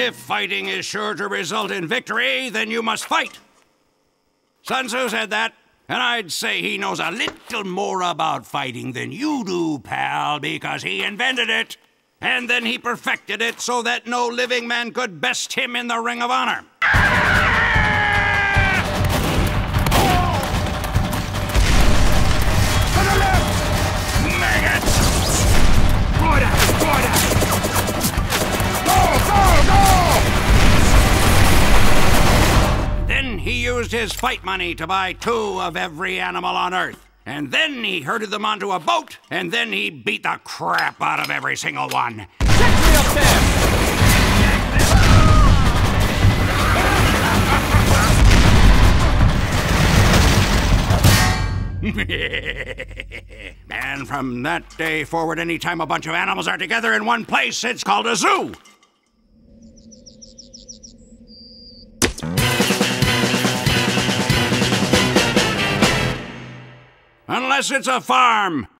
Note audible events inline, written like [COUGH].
If fighting is sure to result in victory, then you must fight. Sun Tzu said that, and I'd say he knows a little more about fighting than you do, pal, because he invented it. And then he perfected it so that no living man could best him in the Ring of Honor. He used his fight money to buy two of every animal on Earth. And then he herded them onto a boat, and then he beat the crap out of every single one. Catch me up there! [LAUGHS] and from that day forward, anytime a bunch of animals are together in one place, it's called a zoo. Unless it's a farm.